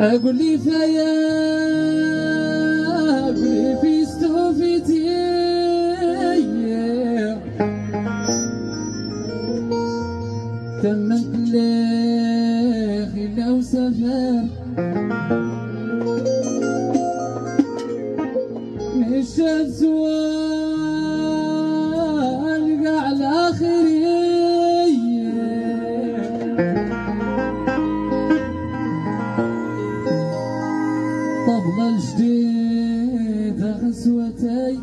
أقول لي فيا قبل في سوفتي تمت لي لو سافر. مش سؤال على آخري. أسوتي.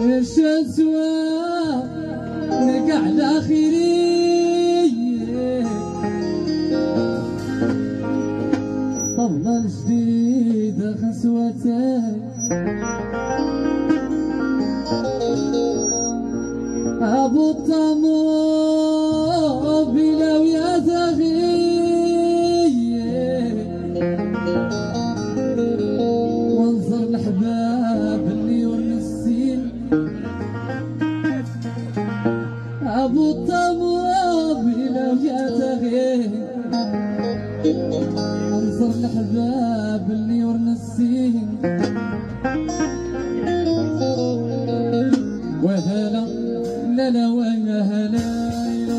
إيش أسوى لك على خيري طبلة جديدة خسوتي أبو الطاق انظر لحباب اللي ورنسين وهلا لا لا ويا هلا.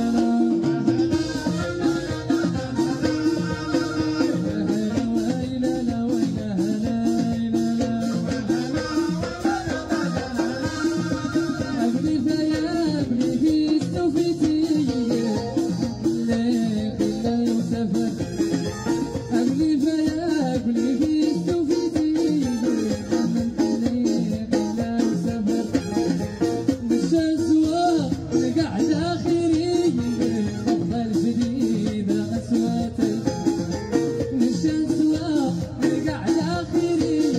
ahiri